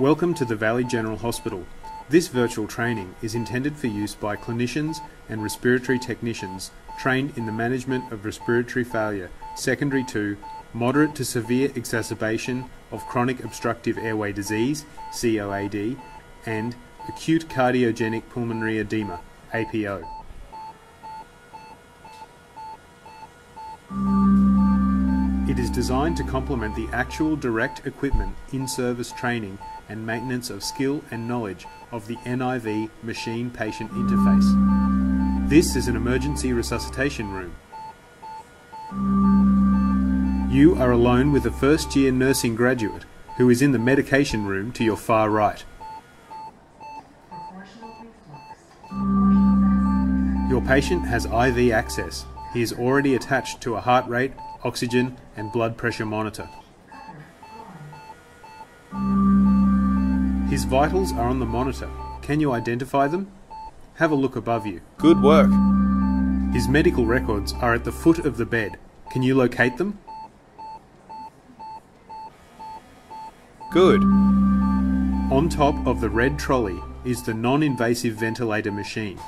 Welcome to the Valley General Hospital. This virtual training is intended for use by clinicians and respiratory technicians trained in the management of respiratory failure secondary to moderate to severe exacerbation of chronic obstructive airway disease COAD and acute cardiogenic pulmonary edema APO. Is designed to complement the actual direct equipment in service training and maintenance of skill and knowledge of the NIV machine patient interface. This is an emergency resuscitation room. You are alone with a first year nursing graduate who is in the medication room to your far right. Your patient has IV access. He is already attached to a heart rate, oxygen, and blood pressure monitor. His vitals are on the monitor. Can you identify them? Have a look above you. Good work. His medical records are at the foot of the bed. Can you locate them? Good. On top of the red trolley is the non invasive ventilator machine.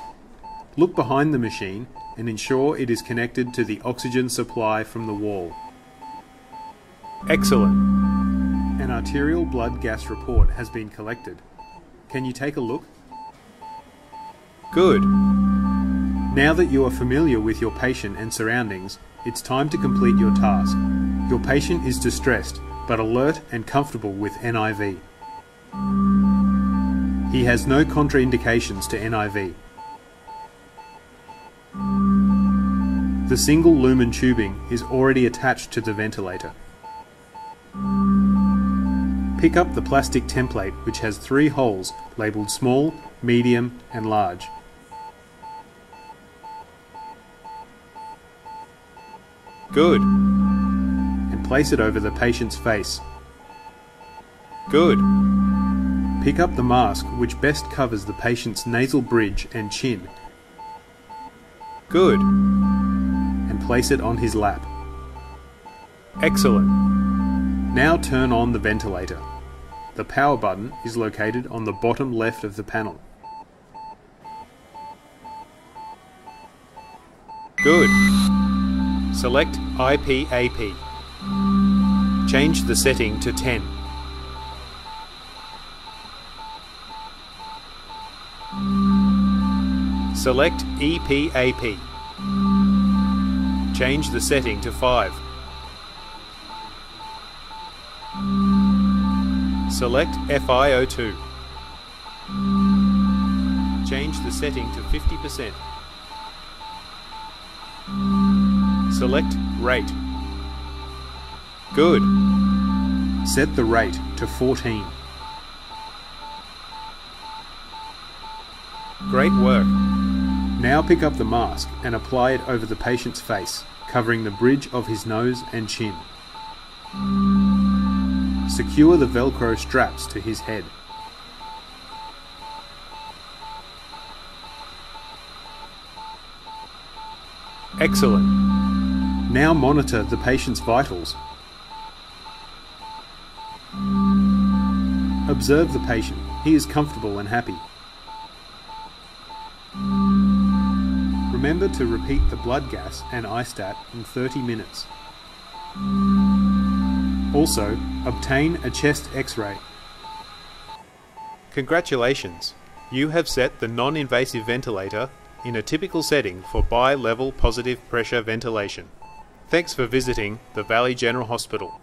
Look behind the machine and ensure it is connected to the oxygen supply from the wall. Excellent. An arterial blood gas report has been collected. Can you take a look? Good. Now that you are familiar with your patient and surroundings, it's time to complete your task. Your patient is distressed, but alert and comfortable with NIV. He has no contraindications to NIV. The single lumen tubing is already attached to the ventilator. Pick up the plastic template which has three holes labelled small, medium and large. Good. and place it over the patient's face. Good. Pick up the mask which best covers the patient's nasal bridge and chin Good. Place it on his lap. Excellent. Now turn on the ventilator. The power button is located on the bottom left of the panel. Good. Select IPAP. Change the setting to 10. Select EPAP. Change the setting to 5. Select FiO2. Change the setting to 50%. Select rate. Good. Set the rate to 14. Great work. Now pick up the mask and apply it over the patient's face, covering the bridge of his nose and chin. Secure the Velcro straps to his head. Excellent. Now monitor the patient's vitals. Observe the patient. He is comfortable and happy. Remember to repeat the blood gas and ISTAT in 30 minutes. Also, obtain a chest x-ray. Congratulations. You have set the non invasive ventilator in a typical setting for bi level positive pressure ventilation. Thanks for visiting the Valley General Hospital.